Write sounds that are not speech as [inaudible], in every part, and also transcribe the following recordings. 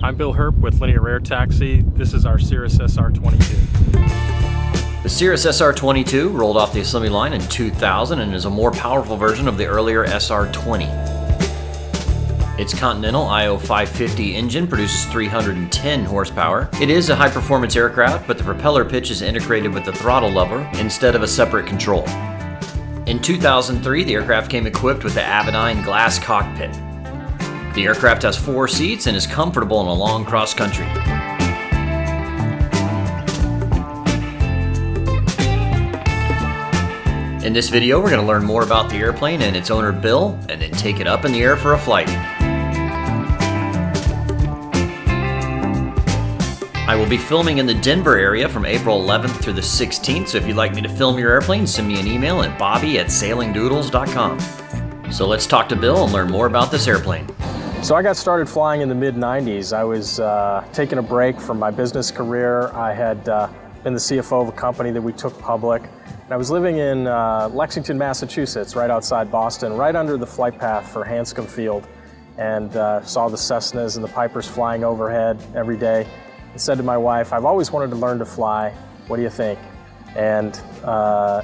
I'm Bill Herp with Linear Air Taxi. This is our Cirrus SR22. The Cirrus SR22 rolled off the assembly line in 2000 and is a more powerful version of the earlier SR20. Its Continental IO550 engine produces 310 horsepower. It is a high performance aircraft, but the propeller pitch is integrated with the throttle lever instead of a separate control. In 2003, the aircraft came equipped with the Avidyne glass cockpit. The aircraft has four seats and is comfortable in a long cross country. In this video, we're going to learn more about the airplane and its owner Bill, and then take it up in the air for a flight. I will be filming in the Denver area from April 11th through the 16th, so if you'd like me to film your airplane, send me an email at bobby at sailingdoodles.com. So let's talk to Bill and learn more about this airplane. So I got started flying in the mid 90s. I was uh, taking a break from my business career. I had uh, been the CFO of a company that we took public. And I was living in uh, Lexington, Massachusetts, right outside Boston, right under the flight path for Hanscom Field, and uh, saw the Cessnas and the Pipers flying overhead every day. And said to my wife, I've always wanted to learn to fly. What do you think? And uh,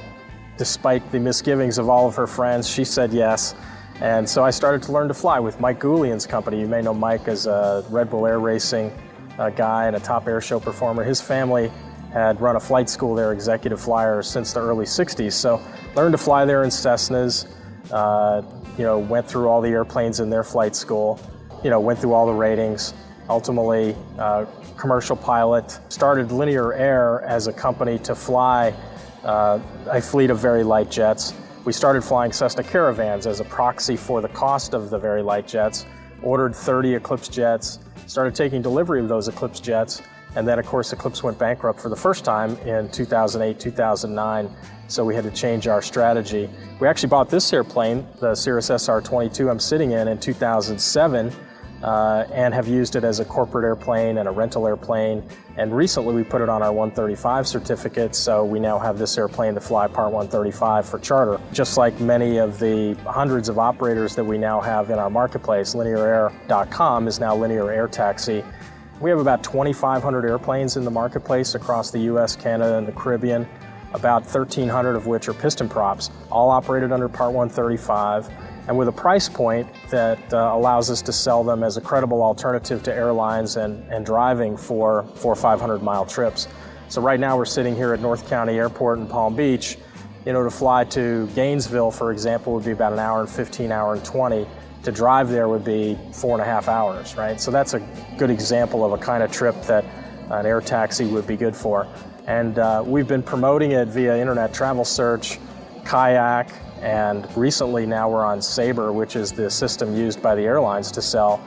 despite the misgivings of all of her friends, she said yes. And so I started to learn to fly with Mike Goulian's company. You may know Mike as a Red Bull Air Racing uh, guy and a top air show performer. His family had run a flight school there, executive flyers, since the early 60s. So learned to fly there in Cessnas, uh, you know, went through all the airplanes in their flight school, you know, went through all the ratings, ultimately uh, commercial pilot, started Linear Air as a company to fly uh, a fleet of very light jets. We started flying Cessna Caravans as a proxy for the cost of the very light jets, ordered 30 Eclipse jets, started taking delivery of those Eclipse jets, and then of course Eclipse went bankrupt for the first time in 2008, 2009, so we had to change our strategy. We actually bought this airplane, the Cirrus SR-22 I'm sitting in, in 2007, uh, and have used it as a corporate airplane and a rental airplane. And recently we put it on our 135 certificate, so we now have this airplane to fly Part 135 for charter. Just like many of the hundreds of operators that we now have in our marketplace, linearair.com is now Linear Air Taxi. We have about 2,500 airplanes in the marketplace across the US, Canada, and the Caribbean, about 1,300 of which are piston props, all operated under Part 135 and with a price point that uh, allows us to sell them as a credible alternative to airlines and, and driving for four or 500 mile trips. So right now we're sitting here at North County Airport in Palm Beach. You know, to fly to Gainesville, for example, would be about an hour and 15, hour and 20. To drive there would be four and a half hours, right? So that's a good example of a kind of trip that an air taxi would be good for. And uh, we've been promoting it via internet travel search, kayak, and recently now we're on Sabre, which is the system used by the airlines to sell.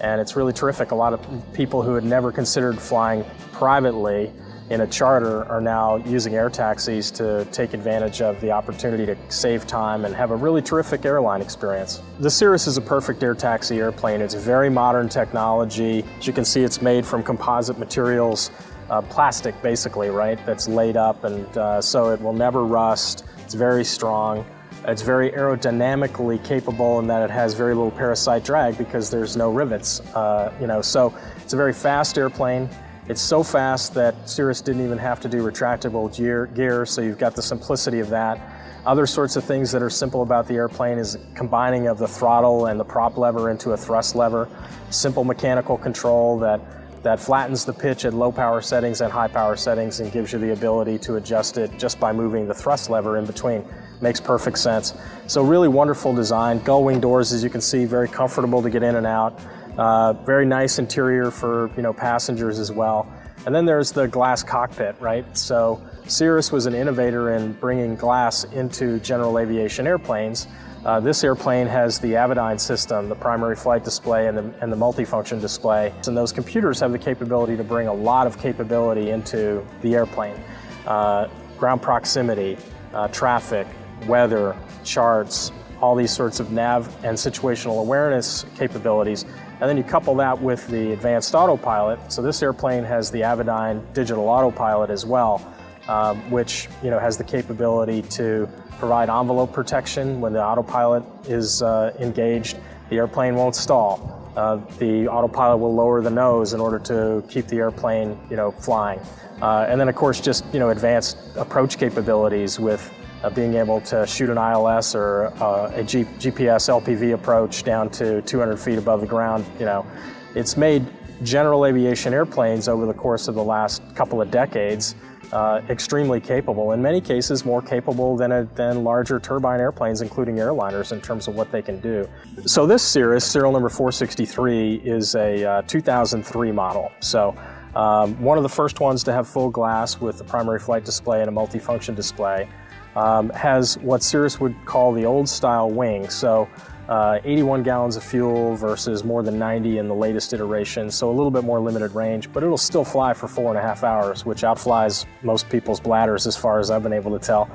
And it's really terrific. A lot of people who had never considered flying privately in a charter are now using air taxis to take advantage of the opportunity to save time and have a really terrific airline experience. The Cirrus is a perfect air taxi airplane. It's very modern technology. As you can see, it's made from composite materials, uh, plastic basically, right, that's laid up, and uh, so it will never rust. It's very strong. It's very aerodynamically capable in that it has very little parasite drag because there's no rivets, uh, you know. So it's a very fast airplane. It's so fast that Cirrus didn't even have to do retractable gear, gear, so you've got the simplicity of that. Other sorts of things that are simple about the airplane is combining of the throttle and the prop lever into a thrust lever. Simple mechanical control that that flattens the pitch at low power settings and high power settings and gives you the ability to adjust it just by moving the thrust lever in between. Makes perfect sense. So really wonderful design. Gull-wing doors, as you can see, very comfortable to get in and out. Uh, very nice interior for you know passengers as well. And then there's the glass cockpit, right? So Cirrus was an innovator in bringing glass into general aviation airplanes. Uh, this airplane has the Avidyne system, the primary flight display and the, and the multifunction display. And those computers have the capability to bring a lot of capability into the airplane. Uh, ground proximity, uh, traffic, weather, charts, all these sorts of nav and situational awareness capabilities. And then you couple that with the advanced autopilot. So this airplane has the Avidyne digital autopilot as well, um, which you know has the capability to provide envelope protection when the autopilot is uh, engaged. The airplane won't stall. uh, the autopilot will lower the nose in order to keep the airplane, you know, flying. Uh, and then, of course, just you know, advanced approach capabilities with uh, being able to shoot an ILS or uh, a G- GPS LPV approach down to 200 feet above the ground. You know, it's made general aviation airplanes over the course of the last couple of decades uh, extremely capable. In many cases, more capable than, a, than larger turbine airplanes, including airliners, in terms of what they can do. So this Cirrus, serial number 463, is a uh, 2003 model. So um, one of the first ones to have full glass with a primary flight display and a multifunction display. Um, has what Cirrus would call the old style wing. So uh, 81 gallons of fuel versus more than 90 in the latest iteration, so a little bit more limited range, but it'll still fly for four and a half hours, which outflies most people's bladders as far as I've been able to tell.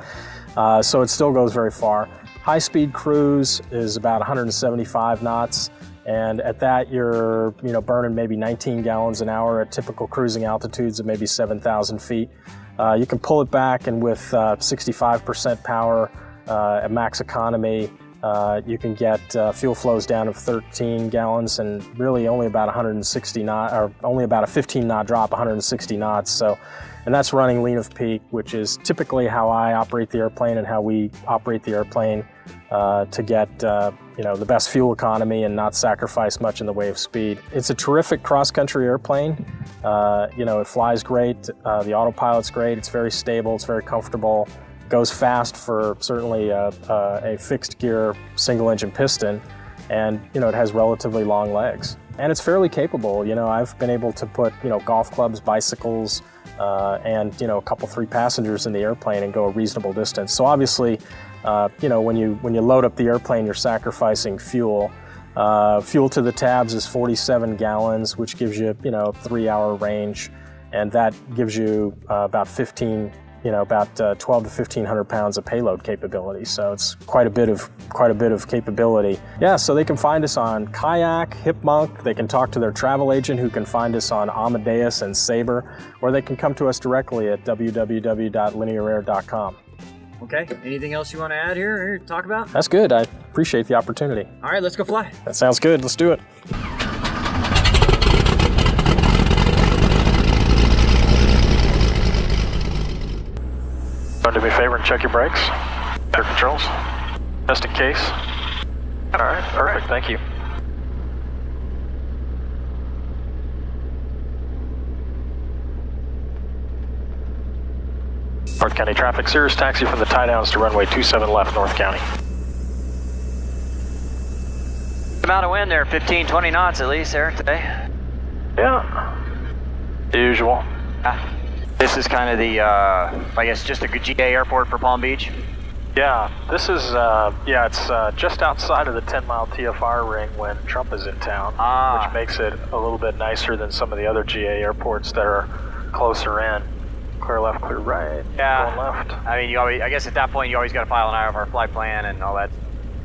Uh, so it still goes very far. High speed cruise is about 175 knots, and at that you're you know burning maybe 19 gallons an hour at typical cruising altitudes of maybe 7,000 feet. Uh, you can pull it back, and with 65% uh, power uh, at max economy, you can get fuel flows down of 13 gallons and really only about 160 knot, or only about a 15 knot drop, 160 knots. So, and that's running lean of peak, which is typically how I operate the airplane and how we operate the airplane to get you know the best fuel economy and not sacrifice much in the way of speed. It's a terrific cross-country airplane. Uh, you know, it flies great. Uh, the autopilot's great. It's very stable. It's very comfortable goes fast for certainly a, a, a fixed gear single engine piston and you know it has relatively long legs and it's fairly capable you know i've been able to put you know golf clubs bicycles uh, and you know a couple three passengers in the airplane and go a reasonable distance. So obviously uh, you know when you when you load up the airplane you're sacrificing fuel. Uh, fuel to the tabs is 47 gallons which gives you you know three hour range. And that gives you uh, about 15 you know, about uh, 12 to 1500 pounds of payload capability. So it's quite a bit of quite a bit of capability. Yeah, so they can find us on Kayak, Hipmunk. They can talk to their travel agent, who can find us on Amadeus and Sabre, or they can come to us directly at www.linearair.com. Okay. Anything else you want to add here or talk about? That's good. I appreciate the opportunity. All right, let's go fly. That sounds good. Let's do it. do me a favor and check your brakes, your controls, just in case. All right, perfect, thank you. North County traffic, Cirrus taxi from the tie downs to runway 27 left, North County. Amount of wind there, 15, 20 knots at least there today. Yeah, usual. Ah. This is kind of the, uh, I guess, just a GA airport for Palm Beach. Yeah, this is, uh, yeah, it's uh, just outside of the 10 mile TFR ring when Trump is in town, ah. which makes it a little bit nicer than some of the other GA airports that are closer in. Clear left, clear right. Yeah. Going left. I mean, you always, I guess at that point you always got to file an IFR flight plan and all that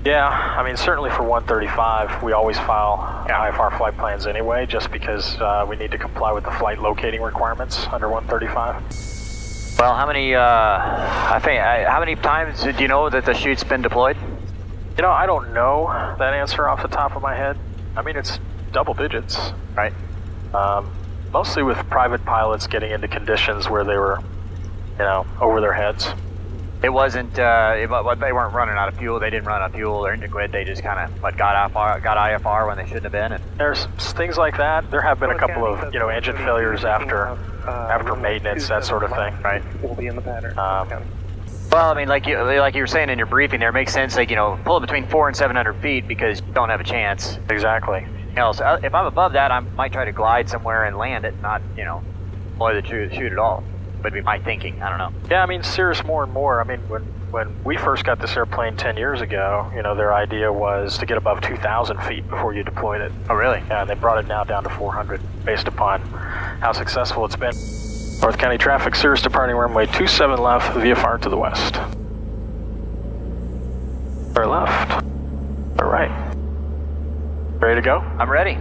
yeah, I mean, certainly for 135, we always file yeah. IFR flight plans anyway, just because uh, we need to comply with the flight locating requirements under 135. Well, how many, uh, I think, uh, how many times do you know that the chute's been deployed? You know, I don't know that answer off the top of my head. I mean, it's double digits. Right. Um, mostly with private pilots getting into conditions where they were, you know, over their heads. It wasn't. Uh, it, they weren't running out of fuel. They didn't run out of fuel or into grid. They just kind of but got IFR, got IFR when they shouldn't have been. And there's things like that. There have been a couple of you know engine failures after after maintenance, that sort of thing. Right. Will be in the pattern. Um, well, I mean, like you like you were saying in your briefing, there makes sense. Like you know, pull it between four and seven hundred feet because you don't have a chance. Exactly. Else, uh, if I'm above that, I might try to glide somewhere and land it, not you know, deploy the chute at all. Would be my thinking. I don't know. Yeah, I mean, Cirrus more and more. I mean, when when we first got this airplane 10 years ago, you know, their idea was to get above 2,000 feet before you deployed it. Oh, really? Yeah, and they brought it now down to 400 based upon how successful it's been. North County traffic, Cirrus departing runway 27 left, VFR to the west. Or left. Or right. Ready to go? I'm ready.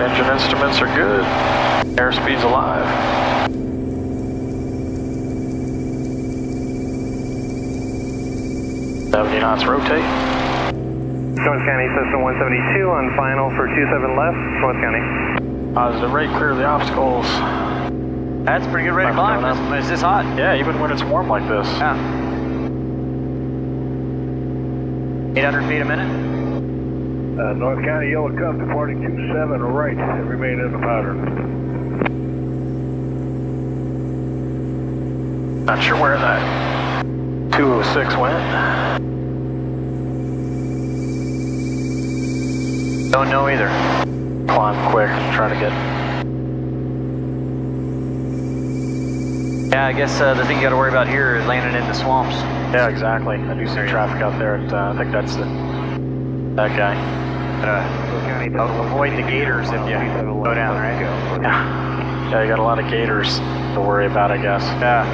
Engine instruments are good. Airspeed's alive. Seventy knots rotate. Swartz County Cessna 172 on final for 27 left, Swartz County. Positive rate, clear the obstacles. That's pretty good rate of climb. Coming up. Is this hot? Yeah, even when it's warm like this. Yeah. 800 feet a minute? Uh, North County Yellow Cup departing 27 right and remain in the pattern. Not sure where that 206 went. Don't know either. Climb quick, try to get. Yeah, I guess uh, the thing you got to worry about here is landing in the swamps. Yeah, exactly. I do see traffic out there. At, uh, I think that's the that guy. Uh, avoid the gators if you go down, right? Yeah, yeah. You got a lot of gators to worry about, I guess. Yeah.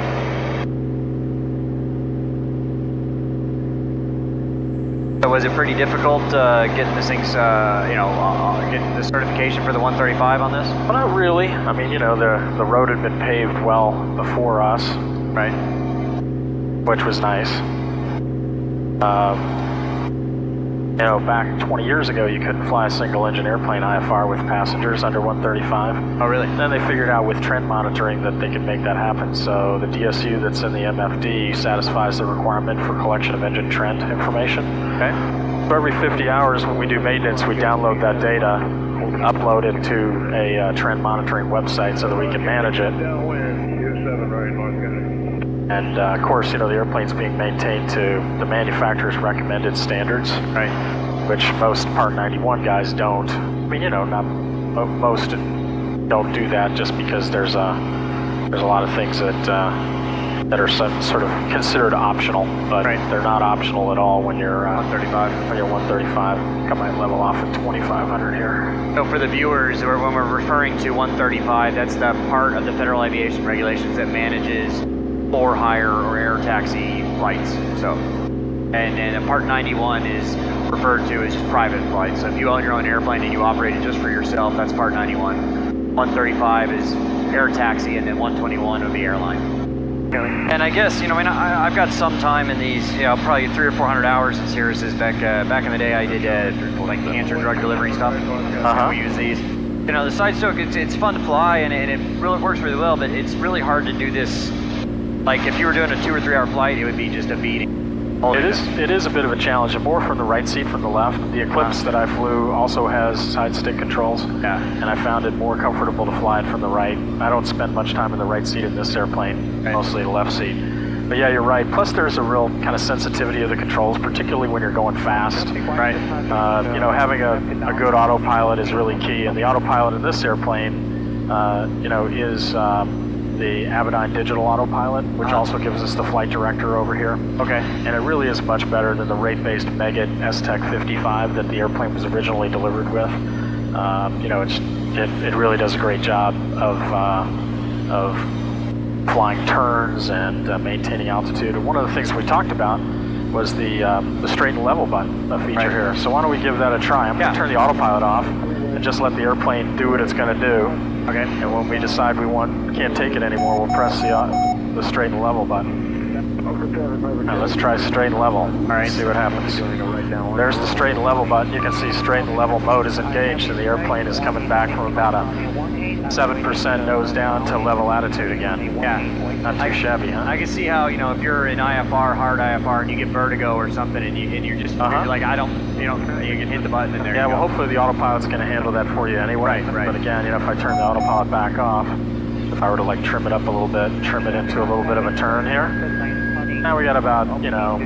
So was it pretty difficult uh, getting this thing's, uh, you know, uh, getting the certification for the 135 on this? Well, not really. I mean, you know, the the road had been paved well before us, Right. which was nice. Um, you know, back 20 years ago, you couldn't fly a single-engine airplane IFR with passengers under 135. Oh, really? Then they figured out with trend monitoring that they could make that happen. So the DSU that's in the MFD satisfies the requirement for collection of engine trend information. Okay. So every 50 hours when we do maintenance, we download that data, upload it to a uh, trend monitoring website so that we can manage it. Downwind, 27 right, North County. And uh, of course, you know, the airplane's being maintained to the manufacturer's recommended standards, Right. which most Part 91 guys don't. I mean, you know, not most don't do that just because there's a there's a lot of things that uh, that are some, sort of considered optional, but Right. they're not optional at all when you're uh, 135. when you're 135. I might level off at 2500 here. So for the viewers, when we're referring to 135, that's the part of the Federal Aviation Regulations that manages for hire or air taxi flights. So, and then a Part 91 is referred to as just private flights. So if you own your own airplane and you operate it just for yourself, that's Part 91. 135 is air taxi, and then 121 would be airline. And I guess you know, I mean, I, I've got some time in these, you know, probably three or four hundred hours in Cirrus. Back uh, back in the day, I did uh, like cancer drug delivery stuff. Uh-huh. We use these. You know, the side stick, it's, it's fun to fly and, and it really works really well, but it's really hard to do this. Like if you were doing a two or three hour flight, it would be just a beating. It is it is a bit of a challenge, and more from the right seat from the left. The Eclipse that I flew also has side stick controls, Yeah. and I found it more comfortable to fly it from the right. I don't spend much time in the right seat in this airplane, Right. mostly the left seat. But yeah, you're right. Plus, there's a real kind of sensitivity of the controls, particularly when you're going fast. Right. Uh, you know, having a, a good autopilot is really key, and the autopilot in this airplane, uh, you know, is um, the Avidyne Digital Autopilot, which Uh-huh. also gives us the flight director over here. Okay. And it really is much better than the rate-based Meggitt S-TEC 55 that the airplane was originally delivered with. Um, you know, it's, it, it really does a great job of, uh, of flying turns and uh, maintaining altitude. And one of the things we talked about was the, um, the straight and level button, feature Right. here. So why don't we give that a try? I'm Yeah. going to turn the autopilot off and just let the airplane do what it's going to do. Okay. And when we decide we want can't take it anymore, we'll press the, uh, the straight and level button. Now let's try straight and level. All right. See what happens. There's the straight and level button. You can see straight and level mode is engaged, and the airplane is coming back from about a seven percent nose down to level attitude again. Yeah. Not too shabby, huh? I can see how you know if you're in IFR, hard IFR, and you get vertigo or something, and you and you're just Uh-huh. you're like I don't, you know, you can hit the button and there. Yeah, well, go. hopefully the autopilot's going to handle that for you anyway. Right, right. But again, you know, if I turn the autopilot back off, if I were to like trim it up a little bit, trim it into a little bit of a turn here. Now we got about, you know,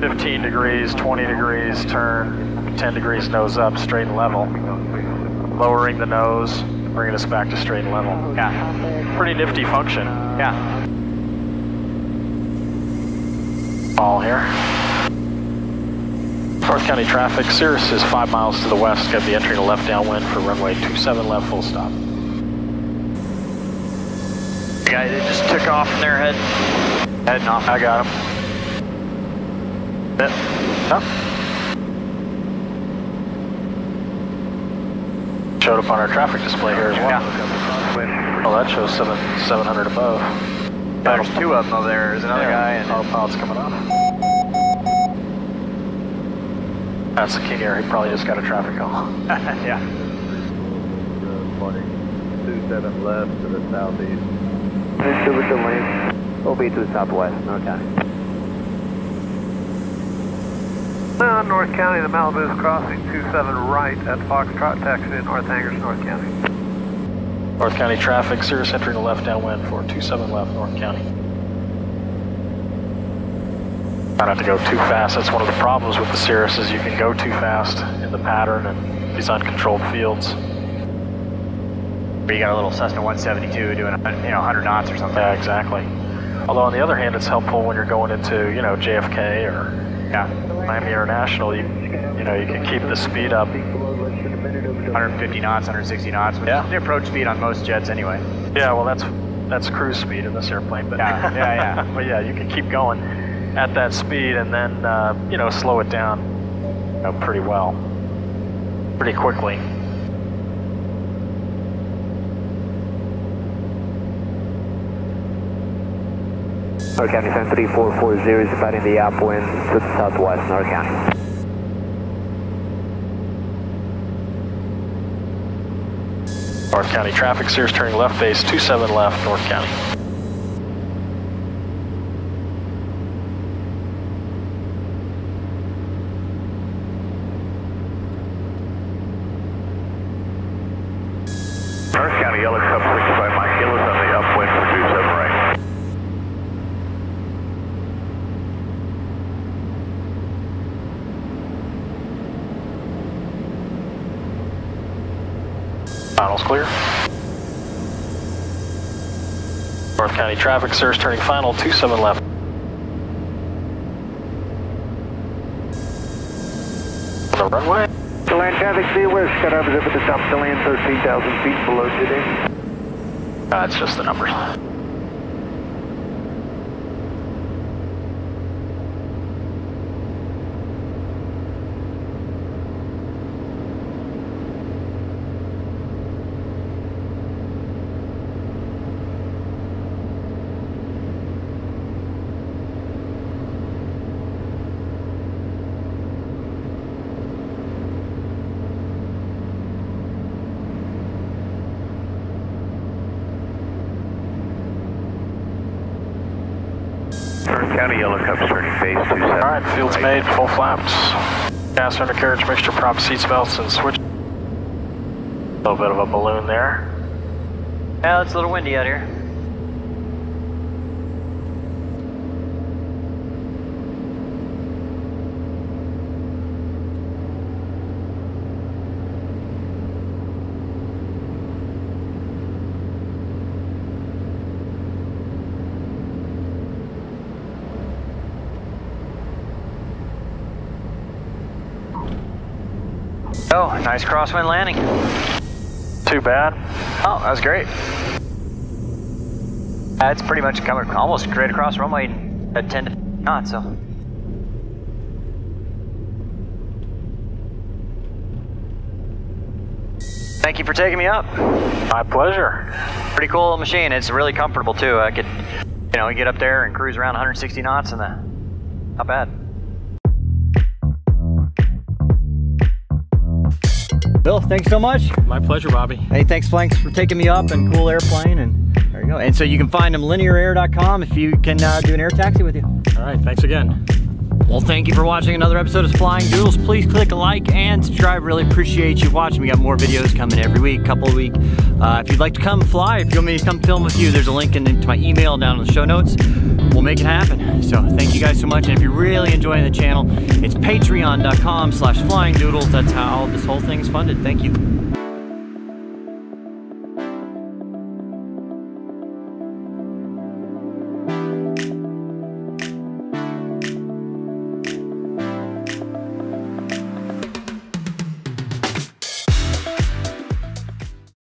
15 degrees, 20 degrees turn, 10 degrees nose up, straight and level. Lowering the nose, bringing us back to straight and level. Yeah. Pretty nifty function. Yeah. All here. North County traffic, Cirrus is five miles to the west, got the entry to left downwind for runway 27 left full stop. The guy that just took off from there head heading off. I got him. Yep. Up. Showed up on our traffic display here as well. Yeah. Oh, that shows seven, 700 above. There's two of them over there. There's another guy and Autopilot's coming up. That's the king air. He probably just got a traffic call. [laughs] yeah. Departing 27 left to the southeast. Silver to lane. OB to the southwest, North County. Uh, North County, the Malibu is crossing 27 right at Foxtrot, taxi in North Angers, North County. North County traffic, Cirrus entering the left downwind for 27 left, North County. Try not have to go too fast. That's one of the problems with the Cirrus is you can go too fast in the pattern and these uncontrolled fields. But you got a little Cessna 172 doing, you know, 100 knots or something. Yeah, exactly. Although on the other hand, it's helpful when you're going into, you know, JFK or Yeah. Miami International. You, you know, you can keep the speed up. 150 knots, 160 knots. Which Yeah. is the approach speed on most jets anyway. Yeah, well, that's that's cruise speed in this airplane, but Yeah, yeah, yeah. [laughs] but yeah, you can keep going at that speed and then uh, you know slow it down, you know, pretty well, pretty quickly. North County 73440 is fighting the upwind to the southwest, North County. North County traffic, Cirrus turning left base, 27 left, North County. North County Yellow Cup 65 Mike Gillis on the upwind for 27 right. Finals clear. North County traffic, Cirrus turning final, 27 left. The runway. The land traffic, be aware, is up at the top of the land, 13,000 feet below today. That's just the numbers. North County Yellow Cup's turning base 27. Field's made, full flaps. Gas undercarriage mixture, prop seats, belts, and switch. A little bit of a balloon there. Yeah, it's a little windy out here. Oh, nice crosswind landing. Too bad. Oh, that was great. That's pretty much coming almost straight across the runway at 10 to knots, so. Thank you for taking me up. My pleasure. Pretty cool little machine. It's really comfortable too. I could, you know, get up there and cruise around 160 knots and the, not bad. Bill, thanks so much. My pleasure, Bobby. Hey, thanks, Flanks, for taking me up and cool airplane. And there you go. And so you can find them linearair.com if you can uh, do an air taxi with you. All right, thanks again. Well, thank you for watching another episode of Flying Doodles. Please click like and subscribe. Really appreciate you watching. We got more videos coming every week, couple a week. Uh, if you'd like to come fly, if you want me to come film with you, there's a link in, to my email down in the show notes. We'll make it happen. So thank you guys so much. And if you're really enjoying the channel, it's patreon.com slash flying. That's how this whole thing's funded. Thank you.